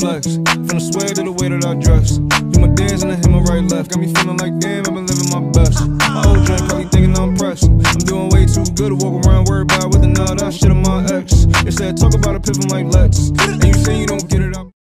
Flex, from the swag to the way that I dress. Do my dance and I hit my right left. Got me feeling like damn, I've been living my best. My old drink probably thinking I'm pressed. I'm doing way too good to walk around worried about with another shit on my ex. They said talk about a pivot like let's. And you.